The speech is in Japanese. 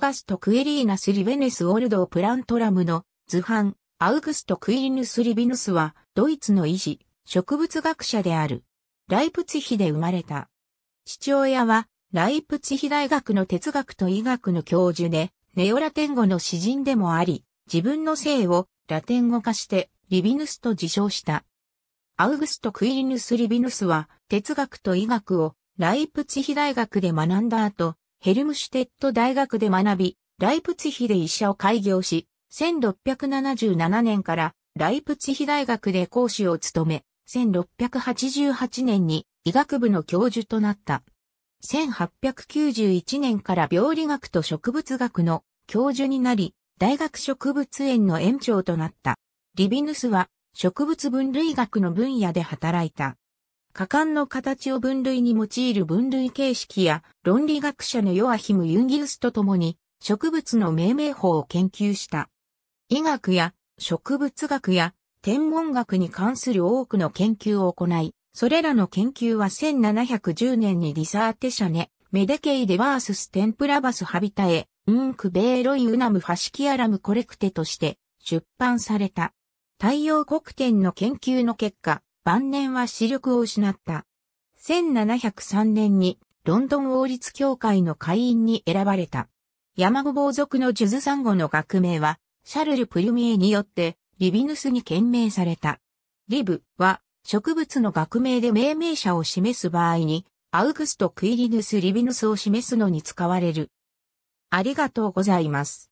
ガスト・クエリーナス・リベネス・オルド・プラントラムの図版、アウグスト・クイリヌス・リビヌスは、ドイツの医師、植物学者である。ライプツヒで生まれた。父親は、ライプツヒ大学の哲学と医学の教授で、ネオラテン語の詩人でもあり、自分の姓をラテン語化してリビヌスと自称した。アウグスト・クイリヌス・リビヌスは哲学と医学をライプツヒ大学で学んだ後、ヘルムシュテット大学で学び、ライプツヒで医者を開業し、1677年からライプツヒ大学で講師を務め、1688年に医学部の教授となった。1891年から病理学と植物学の教授になり、大学植物園の園長となった。リビヌスは植物分類学の分野で働いた。果敢の形を分類に用いる分類形式や論理学者のヨアヒム・ユンギウスと共に植物の命名法を研究した。医学や植物学や天文学に関する多くの研究を行い、それらの研究は1710年にリサーテシャネ、メデケイデバースステンプラバスハビタエ、ウンクベーロイウナムファシキアラムコレクテとして出版された。太陽黒点の研究の結果、晩年は視力を失った。1703年にロンドン王立協会の会員に選ばれた。山ごぼう族のジュズサンゴの学名は、シャルル・プリュミエによってリビヌスに懸命された。リブは植物の学名で命名者を示す場合に、アウグスト・クイリヌス・リビヌスを示すのに使われる。ありがとうございます。